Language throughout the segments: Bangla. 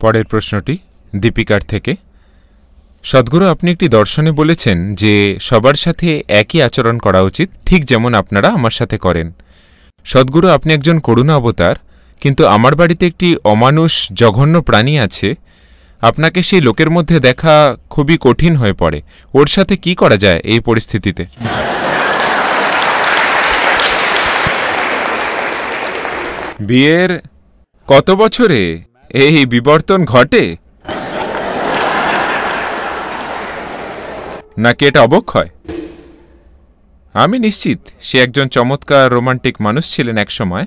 পরের প্রশ্নটি দীপিকার থেকে। সদ্গুরু, আপনি একটি দর্শনে বলেছেন যে সবার সাথে একই আচরণ করা উচিত, ঠিক যেমন আপনারা আমার সাথে করেন। সদ্গুরু, আপনি একজন করুণা অবতার, কিন্তু আমার বাড়িতে একটি অমানুষ, জঘন্য প্রাণী আছে। আপনাকে সেই লোকের মধ্যে দেখা খুবই কঠিন হয়ে পড়ে। ওর সাথে কি করা যায় এই পরিস্থিতিতে? বিয়ের কত বছরে এই বিবর্তন ঘটে? নাকি এটা অবক্ষয়? আমি নিশ্চিত সে একজন চমৎকার রোমান্টিক মানুষ ছিলেন একসময়।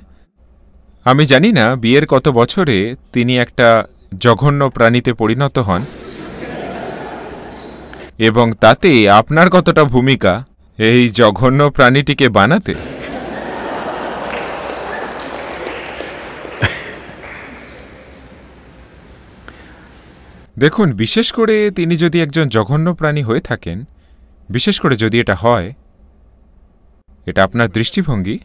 আমি জানি না, বিয়ের কত বছরে তিনি একটা জঘন্য প্রাণীতে পরিণত হন। এবং তাতে আপনার কতটা ভূমিকা এই জঘন্য প্রাণীটিকে বানাতে? দেখুন, বিশেষ করে তিনি যদি একজন জঘন্য প্রাণী হয়ে থাকেন, বিশেষ করে যদি এটা হয়, এটা আপনার দৃষ্টিভঙ্গি।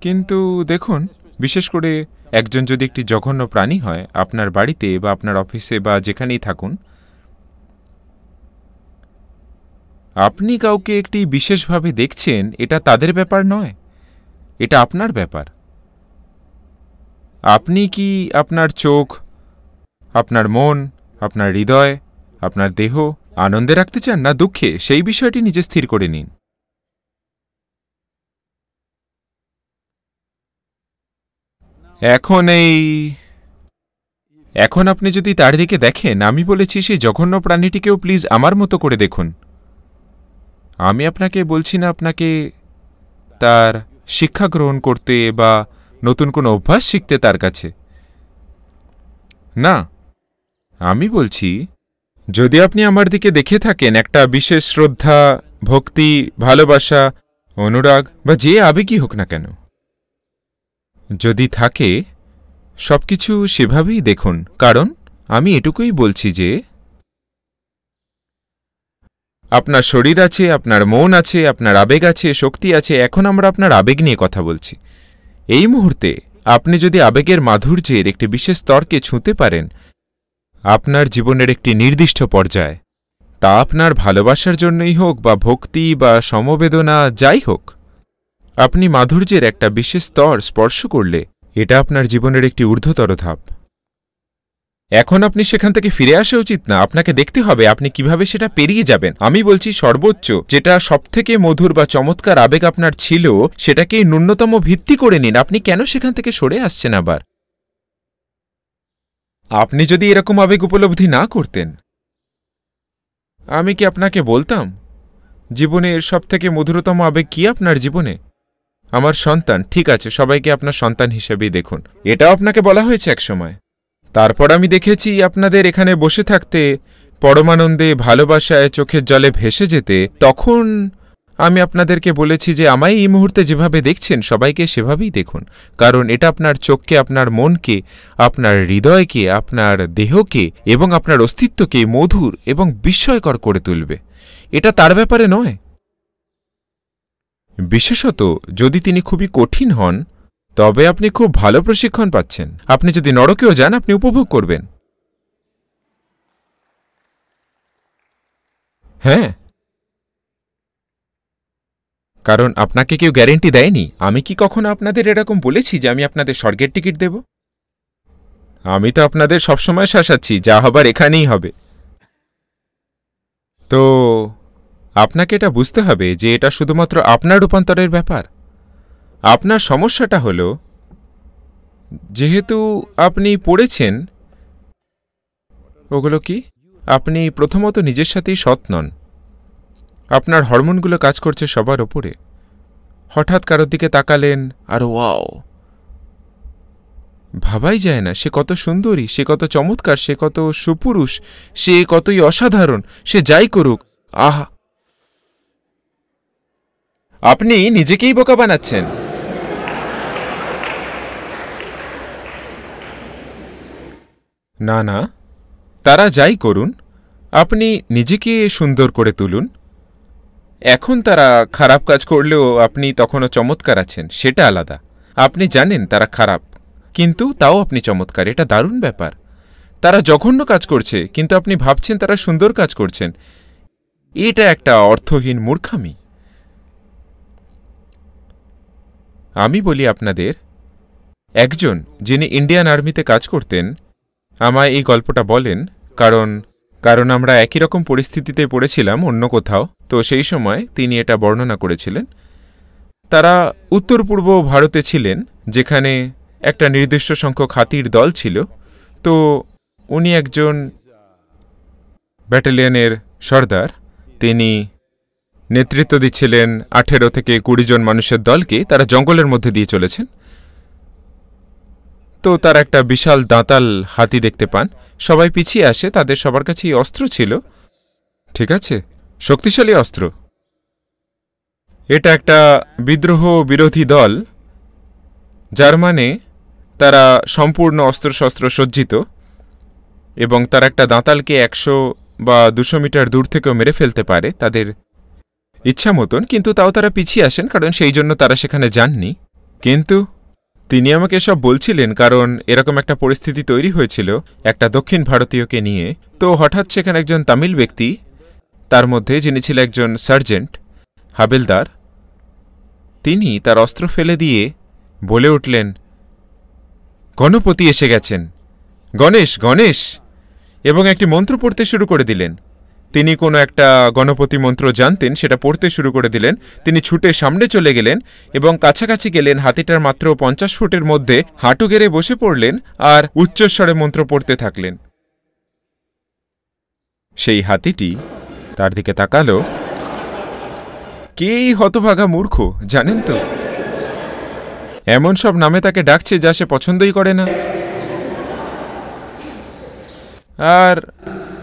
কিন্তু দেখুন, বিশেষ করে একজন যদি একটি জঘন্য প্রাণী হয়, আপনার বাড়িতে বা আপনার অফিসে বা যেখানেই থাকুন, আপনি কাউকে একটি বিশেষভাবে দেখছেন, এটা তাদের ব্যাপার নয়, এটা আপনার ব্যাপার। আপনি কি আপনার চোখ আপনার মন, আপনার হৃদয়, আপনার দেহ আনন্দে রাখতে চান না দুঃখে? সেই বিষয়টি নিজে স্থির করে নিন। এখন এই, এখন আপনি যদি তার দিকে দেখেন, আমি বলেছি সেই জঘন্য প্রাণীটিকেও প্লিজ আমার মতো করে দেখুন। আমি আপনাকে বলছি না আপনাকে তার শিক্ষা গ্রহণ করতে বা নতুন কোনো অভ্যাস শিখতে তার কাছে। না। আমি বলছি, যদি আপনি আমার দিকে দেখে থাকেন একটা বিশেষ শ্রদ্ধা, ভক্তি, ভালোবাসা, অনুরাগ বা যে আবেগই হোক না কেন, যদি থাকে সব কিছু সেভাবেই দেখুন। কারণ আমি এটুকুই বলছি যে, আপনার শরীর আছে, আপনার মন আছে, আপনার আবেগ আছে, শক্তি আছে, এখন আমরা আপনার আবেগ নিয়ে কথা বলছি। এই মুহূর্তে আপনি যদি আবেগের মাধুর্যের একটি বিশেষ স্তরকে ছুঁতে পারেন আপনার জীবনের একটি নির্দিষ্ট পর্যায়। তা আপনার ভালোবাসার জন্যই হোক বা ভক্তি বা সমবেদনা যাই হোক, আপনি মাধুর্যের একটা বিশেষ স্তর স্পর্শ করলে এটা আপনার জীবনের একটি ঊর্ধ্বতর ধাপ। এখন আপনি সেখান থেকে ফিরে আসা উচিত না, আপনাকে দেখতে হবে আপনি কীভাবে সেটা পেরিয়ে যাবেন। আমি বলছি সর্বোচ্চ, যেটা সবথেকে মধুর বা চমৎকার আবেগ আপনার ছিল, সেটাকে ন্যূনতম ভিত্তি করে নিন। আপনি কেন সেখান থেকে সরে আসছেন আবার? আপনি যদি এরকম আবেগ উপলব্ধি না করতেন, আমি কি আপনাকে বলতাম জীবনের সবথেকে মধুরতম আবেগ কি আপনার জীবনে? আমার সন্তান, ঠিক আছে, সবাইকে আপনার সন্তান হিসেবেই দেখুন। এটাও আপনাকে বলা হয়েছে একসময় তারপর আমি দেখেছি আপনাদের এখানে বসে থাকতে, পরমানন্দে ভালোবাসায় চোখের জলে ভেসে যেতে, তখন আমি আপনাদেরকে বলেছি যে আমায় এই মুহূর্তে যেভাবে দেখছেন, সবাইকে সেভাবেই দেখুন। কারণ এটা আপনার চোখকে, আপনার মনকে, আপনার হৃদয়কে, আপনার দেহকে এবং আপনার অস্তিত্বকে মধুর এবং বিস্ময়কর করে তুলবে। এটা তার ব্যাপারে নয়। বিশেষত যদি তিনি খুবই কঠিন হন, তবে আপনি খুব ভালো প্রশিক্ষণ পাচ্ছেন। আপনি যদি নরকেও যান, আপনি উপভোগ করবেন। হ্যাঁ কারণ আপনাকে কেউ গ্যারেন্টি দেয়নি। আমি কি কখনো আপনাদের এরকম বলেছি যে আমি আপনাদের স্বর্গের টিকিট দেব? আমি তো আপনাদের সবসময় শাসাচ্ছি, যা হবার এখানেই হবে। তো, আপনাকে এটা বুঝতে হবে যে এটা শুধুমাত্র আপনার রূপান্তরের ব্যাপার। আপনার সমস্যাটা হল, যেহেতু আপনি পড়েছেন, ওগুলো কি? আপনি প্রথমত নিজের সাথেই সৎ নন। আপনার হরমোনগুলো কাজ করছে সবার ওপরে। হঠাৎ কারোর দিকে তাকালেন, আর ওয়াও। ভাবাই যায় না, সে কত সুন্দরী, সে কত চমৎকার, সে কত সুপুরুষ, সে কতই অসাধারণ, সে যাই করুক, আহা। আপনি নিজেকেই বোকা বানাচ্ছেন। না না, তারা যাই করুন, আপনি নিজেকে সুন্দর করে তুলুন এখন তারা খারাপ কাজ করলেও আপনি তখনও চমৎকার আছেন, সেটা আলাদা। আপনি জানেন তারা খারাপ, কিন্তু তাও আপনি চমৎকার, এটা দারুণ ব্যাপার। তারা জঘন্য কাজ করছে, কিন্তু আপনি ভাবছেন তারা সুন্দর কাজ করছেন। এটা একটা অর্থহীন মূর্খামি। আমি বলি আপনাদের, একজন যিনি ইন্ডিয়ান আর্মিতে কাজ করতেন, আমায় এই গল্পটা বলেন, কারণ কারণ আমরা একই রকম পরিস্থিতিতে পড়েছিলাম অন্য কোথাও। তো সেই সময় তিনি এটা বর্ণনা করেছিলেন। তারা উত্তর পূর্ব ভারতে ছিলেন, যেখানে একটা নির্দিষ্ট সংখ্যক হাতির দল ছিল। তো উনি একজন ব্যাটালিয়নের সর্দার। তিনি নেতৃত্ব দিচ্ছিলেন আঠেরো থেকে কুড়ি জন মানুষের দলকে। তারা জঙ্গলের মধ্যে দিয়ে চলেছেন। তো তার একটা বিশাল দাঁতাল হাতি দেখতে পান। সবাই পিছিয়ে আসে, তাদের সবার কাছেই অস্ত্র ছিল। ঠিক আছে? শক্তিশালী অস্ত্র। এটা একটা বিদ্রোহ বিরোধী দল, যার মানে তারা সম্পূর্ণ অস্ত্রশস্ত্র সজ্জিত এবং তার একটা দাঁতালকে একশো বা দুশো মিটার দূর থেকেও মেরে ফেলতে পারে তাদের ইচ্ছা মতন, কিন্তু তাও তারা পিছিয়ে আসেন কারণ সেই জন্য তারা সেখানে যাননি। কিন্তু তিনি আমাকে সব বলছিলেন কারণ এরকম একটা পরিস্থিতি তৈরি হয়েছিল একটা দক্ষিণ ভারতীয়কে নিয়ে। তো হঠাৎ সেখানে একজন তামিল ব্যক্তি তার মধ্যে যিনি ছিল একজন সার্জেন্ট, হাবেলদার, তিনি তার অস্ত্র ফেলে দিয়ে বলে উঠলেন, গণপতি এসে গেছেন। গণেশ গণেশ! এবং একটি মন্ত্র পড়তে শুরু করে দিলেন। তিনি কোনো একটা গণপতি মন্ত্র জানতেন, সেটা পড়তে শুরু করে দিলেন। তিনি ছুটে সামনে চলে গেলেন এবং কাছাকাছি গেলেন হাতিটার মাত্র পঞ্চাশ ফুটের মধ্যে। হাঁটু গেড়ে বসে পড়লেন আর উচ্চস্বরে মন্ত্র পড়তে থাকলেন। সেই হাতিটি তার দিকে তাকালো। কে হতভাগা মূর্খ, জানেন তো? এমন সব নামে তাকে ডাকছে যা সে পছন্দই করে না। আর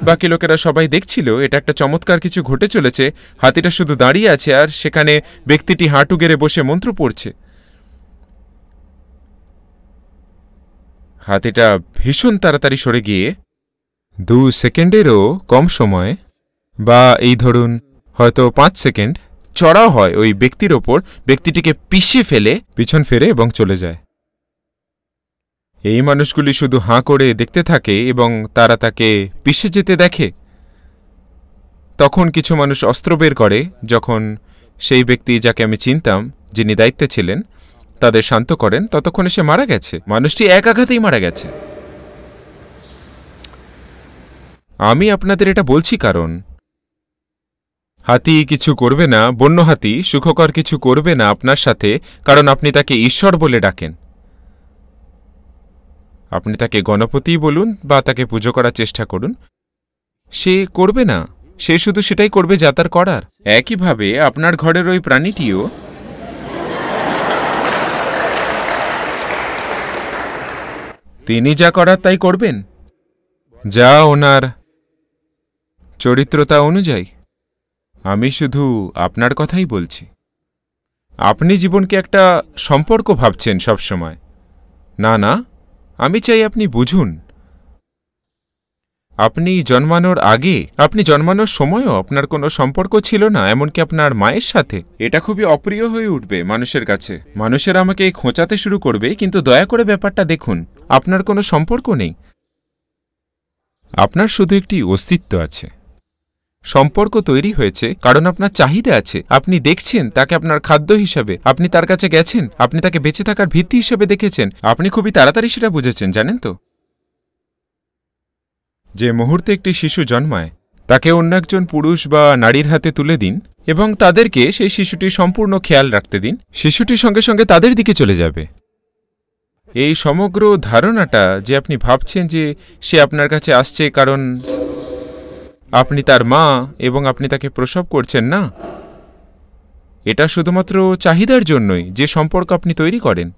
বাকি লোকেরা সবাই দেখছিল, এটা একটা চমৎকার কিছু ঘটে চলেছে, হাতিটা শুধু দাঁড়িয়ে আছে আর সেখানে ব্যক্তিটি হাঁটু গেড়ে বসে মন্ত্র পড়ছে। হাতিটা ভীষণ তাড়াতাড়ি সরে গিয়ে দু সেকেন্ডেরও কম সময় বা এই ধরুন, হয়তো পাঁচ সেকেন্ড চড়া হয় ওই ব্যক্তির ওপর, ব্যক্তিটিকে পিষে ফেলে, পিছন ফেরে এবং চলে যায়। এই মানুষগুলি শুধু হাঁ করে দেখতে থাকে এবং তারা তাকে পিষে যেতে দেখে। তখন কিছু মানুষ অস্ত্র বের করে, যখন সেই ব্যক্তি যাকে আমি চিনতাম, যিনি দায়িত্বে ছিলেন, তাদের শান্ত করেন, ততক্ষণে সে মারা গেছে। মানুষটি এক আঘাতেই মারা গেছে। আমি আপনাদের এটা বলছি কারণ হাতি কিছু করবে না, বন্য হাতি সুখকর কিছু করবে না আপনার সাথে, কারণ আপনি তাকে ঈশ্বর বলে ডাকেন। আপনি তাকে গণপতি বলুন বা তাকে পুজো করার চেষ্টা করুন। সে করবে না, সে শুধু সেটাই করবে যা তার করার। একইভাবে আপনার ঘরের ওই প্রাণীটিও তিনি যা করার তাই করবেন। যা ওনার চরিত্রতা অনুযায়ী। আমি শুধু আপনার কথাই বলছি। আপনি জীবনকে একটা সম্পর্ক ভাবছেন সবসময়। না না, আমি চাই আপনি বুঝুন। আপনি জন্মানোর আগে, আপনি জন্মানোর সময়ও আপনার কোনো সম্পর্ক ছিল না, এমনকি আপনার মায়ের সাথে। এটা খুবই অপ্রিয় হয়ে উঠবে মানুষের কাছে। মানুষের আমাকে খোঁচাতে শুরু করবে, কিন্তু দয়া করে ব্যাপারটা দেখুন, আপনার কোনো সম্পর্ক নেই। আপনার শুধু একটি অস্তিত্ব আছে। সম্পর্ক তৈরি হয়েছে, কারণ আপনার চাহিদা আছে। আপনি দেখছেন, তাকে আপনার খাদ্য হিসাবে। আপনি তার কাছে গেছেন, আপনি তাকে বেঁচে থাকার ভিত্তি হিসাবে দেখেছেন। আপনি খুবই তাড়াতাড়ি সেটা বুঝেছেন, জানেন তো? যে মুহূর্তে একটি শিশু জন্মায়, তাকে অন্য একজন পুরুষ বা নারীর হাতে তুলে দিন এবং তাদেরকে সেই শিশুটি সম্পূর্ণ খেয়াল রাখতে দিন। শিশুটির সঙ্গে সঙ্গে তাদের দিকে চলে যাবে। এই সমগ্র ধারণাটা যে আপনি ভাবছেন যে সে আপনার কাছে আসছে কারণ আপনি তার মা এবং আপনি তাকে প্রসব করছেন না? এটা শুধুমাত্র চাহিদার জন্যই যে সম্পর্ক আপনি তৈরি করেন।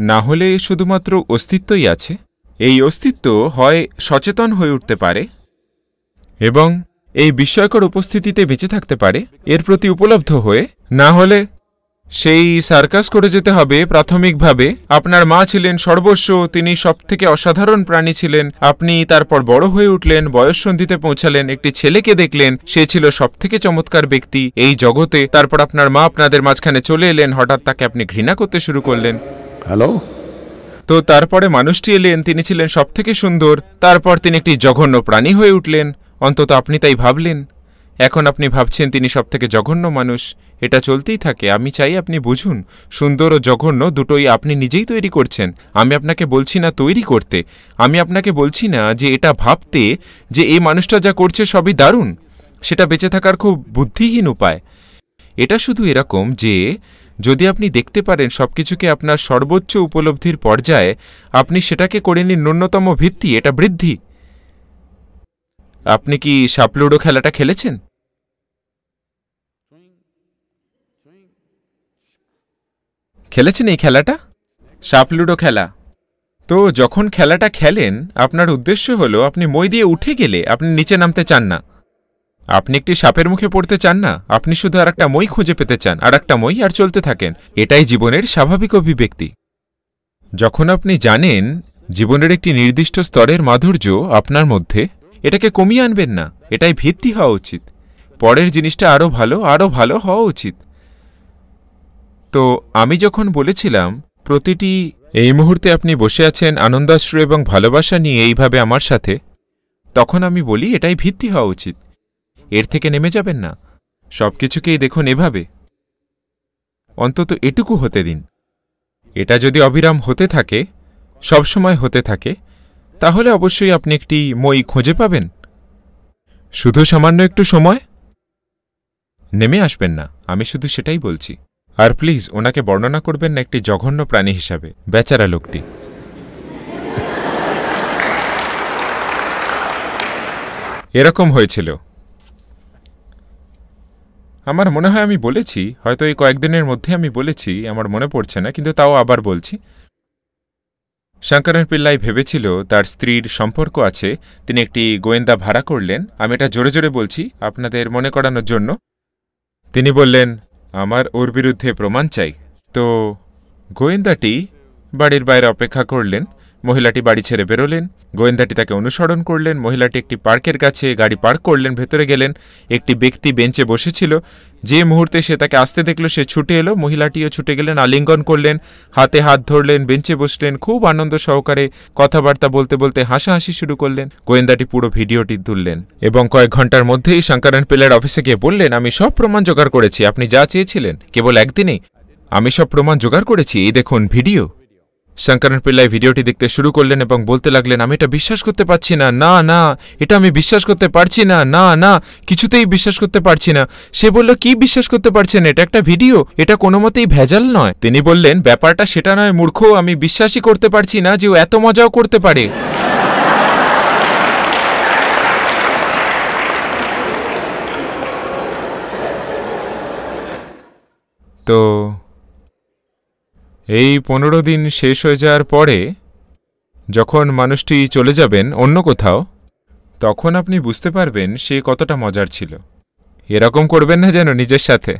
না হলে শুধুমাত্র অস্তিত্বই আছে। এই অস্তিত্ব হয় সচেতন হয়ে উঠতে পারে এবং এই বিস্ময়কর উপস্থিতিতে বেঁচে থাকতে পারে। এর প্রতি উপলব্ধ হয়ে না হলে সেই সার্কাস করে যেতে হবে প্রাথমিকভাবে। আপনার মা ছিলেন সর্বস্ব তিনি সবথেকে অসাধারণ প্রাণী ছিলেন। আপনি তারপর বড় হয়ে উঠলেন বয়ঃসন্ধিতে পৌঁছালেন একটি ছেলেকে দেখলেন সে ছিল সবথেকে চমৎকার ব্যক্তি। এই জগতে তারপর আপনার মা আপনাদের মাঝখানে চলে এলেন হঠাৎ তাকে আপনি ঘৃণা করতে শুরু করলেন। হ্যালো? তো তারপরে মানুষটি এলেন তিনি ছিলেন সবথেকে সুন্দর। তারপর তিনি একটি জঘন্য প্রাণী হয়ে উঠলেন। অন্তত আপনি তাই ভাবলেন। এখন আপনি ভাবছেন তিনি সবথেকে জঘন্য মানুষ। এটা চলতেই থাকে। আমি চাই আপনি বুঝুন। সুন্দর ও জঘন্য দুটোই আপনি নিজেই তৈরি করছেন। আমি আপনাকে বলছি না তৈরি করতে। আমি আপনাকে বলছি না যে এটা ভাবতে যে এই মানুষটা যা করছে সবই দারুণ। সেটা বেঁচে থাকার খুব বুদ্ধিহীন উপায়। এটা শুধু এরকম যে, যদি আপনি দেখতে পারেন সব কিছুকে আপনার সর্বোচ্চ উপলব্ধির পর্যায়ে, আপনি সেটাকে করে নিন ন্যূনতম ভিত্তি। এটা বৃদ্ধি। আপনি কি সাপলুডো খেলাটা খেলেছেন? খেলেছেন এই খেলাটা? সাপলুডো খেলা। তো যখন খেলাটা খেলেন, আপনার উদ্দেশ্য হলো আপনি মই দিয়ে উঠে গেলে আপনি নিচে নামতে চান না। আপনি একটি সাপের মুখে পড়তে চান না, আপনি শুধু আর একটা মই খুঁজে পেতে চান আর একটা মই আর চলতে থাকেন। এটাই জীবনের স্বাভাবিক অভিব্যক্তি। যখন আপনি জানেন জীবনের একটি নির্দিষ্ট স্তরের মাধুর্য আপনার মধ্যে, এটাকে কমিয়ে আনবেন না, এটাই ভিত্তি হওয়া উচিত। পরের জিনিসটা আরও ভালো আরও ভালো হওয়া উচিত। তো আমি যখন বলেছিলাম, প্রতিটি এই মুহূর্তে আপনি বসে আছেন আনন্দাশ্রু এবং ভালোবাসা নিয়ে এইভাবে আমার সাথে, তখন আমি বলি, এটাই ভিত্তি হওয়া উচিত। এর থেকে নেমে যাবেন না। সব কিছুকেই দেখুন এভাবে। অন্তত এটুকু হতে দিন। এটা যদি অবিরাম হতে থাকে, সবসময় হতে থাকে, তাহলে অবশ্যই আপনি একটি মই খুঁজে পাবেন। শুধু সামান্য একটু সময়? নেমে আসবেন না, আমি শুধু সেটাই বলছি। আর প্লিজ, ওনাকে বর্ণনা করবেন না একটি জঘন্য প্রাণী হিসাবে, বেচারা লোকটি। এরকম হয়েছিল। আমার মনে হয় আমি বলেছি, হয়তো এই কয়েকদিনের মধ্যে আমি বলেছি, আমার মনে পড়ছে না, কিন্তু তাও আবার বলছি। শঙ্করন পিল্লাই ভেবেছিল তার স্ত্রীর সম্পর্ক আছে, তিনি একটি গোয়েন্দা ভাড়া করলেন, আমি এটা জোরে জোরে বলছি, আপনাদের মনে করানোর জন্য। তিনি বললেন আমার ওর বিরুদ্ধে প্রমাণ চাই। তো গোয়েন্দাটি বাড়ির বাইরে অপেক্ষা করলেন। মহিলাটি বাড়ি ছেড়ে বেরোলেন। গোয়েন্দাটি তাকে অনুসরণ করলেন। মহিলাটি একটি পার্কের কাছে গাড়ি পার্ক করলেন, ভেতরে গেলেন। একটি ব্যক্তি বেঞ্চে বসেছিল। যে মুহূর্তে সে তাকে আসতে দেখল, সে ছুটে এলো। মহিলাটিও ছুটে গেলেন, আলিঙ্গন করলেন, হাতে হাত ধরলেন, বেঞ্চে বসলেন, খুব আনন্দ সহকারে কথাবার্তা বলতে বলতে হাসাহাসি শুরু করলেন। গোয়েন্দাটি পুরো ভিডিওটি তুললেন এবং কয়েক ঘণ্টার মধ্যেই শঙ্করন পিল্লার অফিসে গিয়ে বললেন, আমি সব প্রমাণ জোগাড় করেছি। আপনি যা চেয়েছিলেন, কেবল একদিনেই। আমি সব প্রমাণ জোগাড় করেছি। এই দেখুন ভিডিও। শঙ্করন পিল্লাই ভিডিওটি দেখতে শুরু করলেন এবং বলতে লাগলেন, আমি এটা বিশ্বাস করতে পারছি না না না, এটা আমি বিশ্বাস করতে পারছি না না না, কিছুতেই বিশ্বাস করতে পারছি না। সে বলল, কি বিশ্বাস করতে পারছেন? এটা একটা ভিডিও, এটা কোনো মতেই ভেজাল নয়। তিনি বললেন, ব্যাপারটা সেটা নয়, মূর্খ, আমি বিশ্বাসই করতে পারছি না যে ও এত মজাও করতে পারে। তো এই পনেরো দিন শেষ হয়ে যাওয়ার পরে যখন মানুষটি চলে যাবেন অন্য কোথাও, তখন আপনি বুঝতে পারবেন সে কতটা মজার ছিল। এরকম করবেন না যেন নিজের সাথে।